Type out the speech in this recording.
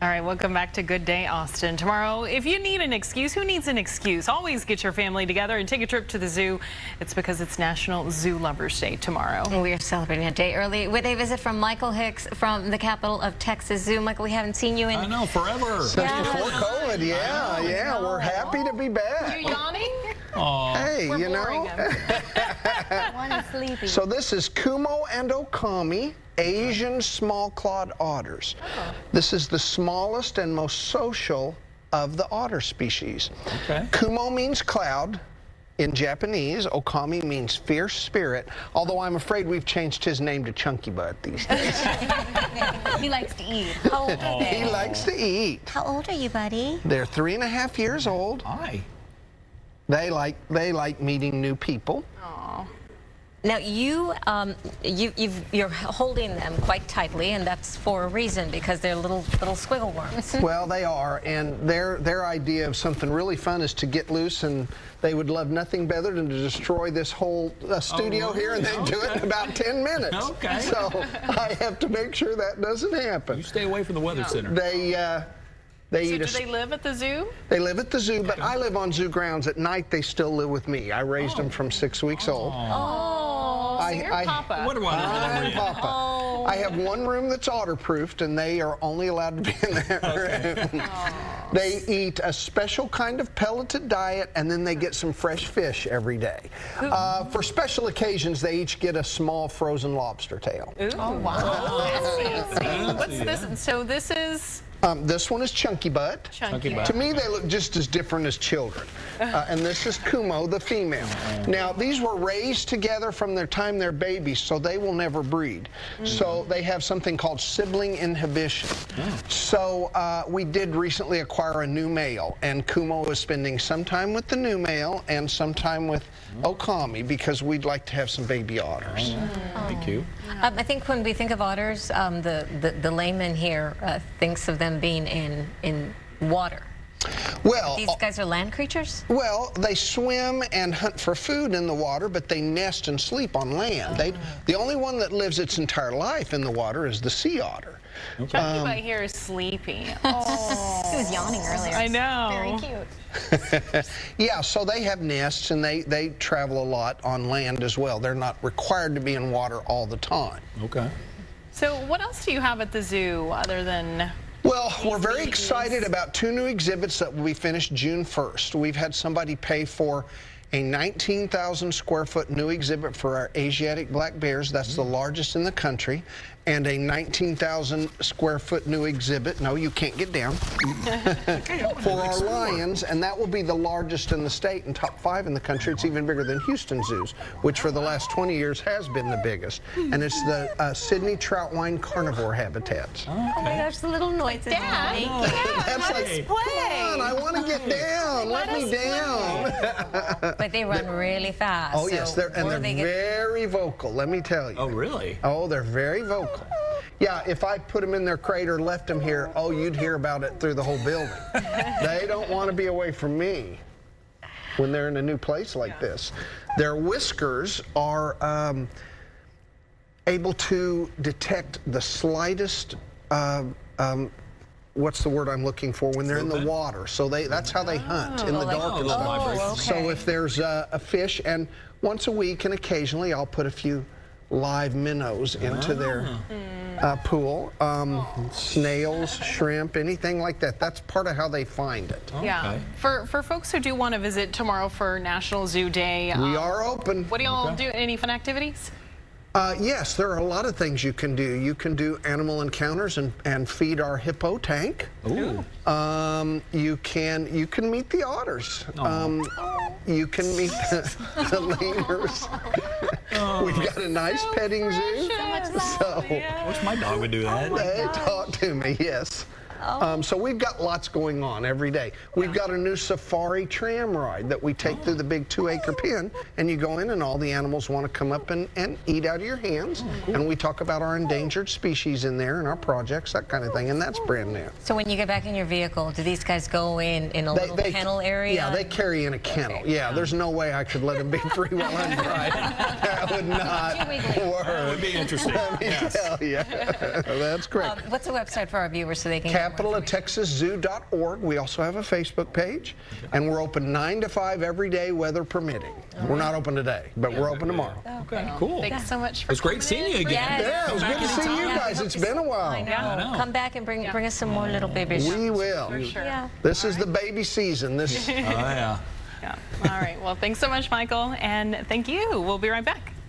All right, welcome back to Good Day Austin. Tomorrow, if you need an excuse, who needs an excuse? Always get your family together and take a trip to the zoo. It's because it's National Zoo Lovers Day tomorrow. We are celebrating a day early with a visit from Michael Hicks from the capital of Texas Zoo. Michael, we haven't seen you in... I know, forever. Since before COVID, yeah, yeah, we're happy to be back. You yawning? Aw. Hey, We're you know. him. One sleepy. So this is Kumo and Okami, Asian small-clawed otters. Oh. This is the smallest and most social of the otter species. Okay. Kumo means cloud in Japanese. Okami means fierce spirit, although I'm afraid we've changed his name to Chunky Butt these days. he likes to eat. How old are he likes to eat. How old are you, buddy? They're three and a half years old. Hi. They like they like meeting new people. Now you, um, you, you've, you're holding them quite tightly, and that's for a reason because they're little little squiggle worms. Well, they are, and their their idea of something really fun is to get loose, and they would love nothing better than to destroy this whole uh, studio here, and then do it in about 10 minutes. Okay. So I have to make sure that doesn't happen. You stay away from the weather center. They uh, they So eat do a, they live at the zoo? they live at the zoo, but I live on zoo grounds. At night, they still live with me. I raised them from six weeks old. Oh. I, You're I- Papa. What do I I'm live in? Papa. I have one room that's otter-proofed, and they are only allowed to be in that room. They eat a special kind of pelleted diet, and then they get some fresh fish every day. Uh, for special occasions, they each get a small frozen lobster tail. Oh, wow. What's this? So this is Um, this one is Chunky Butt. Chunky. Butt. To me, they look just as different as children. Uh, and this is Kumo, the female. Now, these were raised together from their time they're babies, so they will never breed. So they have something called sibling inhibition. So uh, we did recently acquire a new male, and Kumo is spending some time with the new male and some time with Okami because we'd like to have some baby otters. Thank you. Um, I think when we think of otters, um, the, the the layman here uh, thinks of them being in in water. Well, These guys are land creatures. Well, they swim and hunt for food in the water, but they nest and sleep on land. They, oh. the only one that lives its entire life in the water is the sea otter. Chunky um, Butt here is sleepy. Oh, He was yawning earlier. I know. Very cute. Yeah, so they have nests and they, they travel a lot on land as well. They're not required to be in water all the time. Okay. So what else do you have at the zoo other than? Well, we're very excited about two new exhibits that will be finished June 1st. We've had somebody pay for a 19,000 square foot new exhibit for our Asiatic black bears. That's the largest in the country. And a 19,000 square foot new exhibit. No, you can't get down. for our lions, and that will be the largest in the state and top five in the country. It's even bigger than Houston Zoos, which for the last 20 years has been the biggest. And it's the uh, Sydney Troutwine carnivore habitats. Oh my gosh, the little noises. Dad, Mommy. That's like, Hey. come on, I want to get down. Let, me down. But they run really fast. oh, yes, they're, and they're they get- very vocal, let me tell you. Oh, really? Oh, they're very vocal. Yeah, if I put them in their crate or left them here, oh, you'd hear about it through the whole building. they don't want to be away from me when they're in a new place like this. Their whiskers are um, able to detect the slightest. Uh, um, What's the word I'm looking for when they're in the water? So they that's how they hunt in the like- dark Oh, and little stuff. vibration. So if there's a, a fish, and once a week and occasionally I'll put a few live minnows into their uh, pool. Um, snails, shrimp, anything like that. That's part of how they find it. Yeah. Okay. For for folks who do want to visit tomorrow for National Zoo Day, We um, are open. What do y'all do? Any fun activities? Uh, yes, there are a lot of things you can do. You can do animal encounters and, and feed our hippo tank. Ooh. Um, you can you can meet the otters. Um, you can meet the, the lemurs. Oh. We've got a nice petting zoo. So Wish my dog would do that. they talk to me, yes. Um, so we've got lots going on every day. We've got a new safari tram ride that we take through the big two-acre pen, and you go in, and all the animals want to come up and, and eat out of your hands. And we talk about our endangered species in there and our projects, that kind of thing, and that's brand new. So when you get back in your vehicle, do these guys go in in a little kennel area? Yeah, they carry in a kennel. Yeah, there's no way I could let them be free while I'm driving. That would not work. That would be interesting. Let me Yes. tell you. That's correct. Um, what's the website for our viewers so they can get capitalofTexasZoo.org. We also have a Facebook page, and we're open 9 to 5 every day, weather permitting. We're not open today, but we're open tomorrow. Okay, cool. Thanks so much for It was great seeing you again. Yes. Yeah, it was good to see you guys. It's been a while. know. I know. Come back and bring bring us some more little babies. We will. Sure. Yeah. This is the baby season. This Oh, yeah. Yeah. All right. Well, thanks so much, Michael, and thank you. We'll be right back.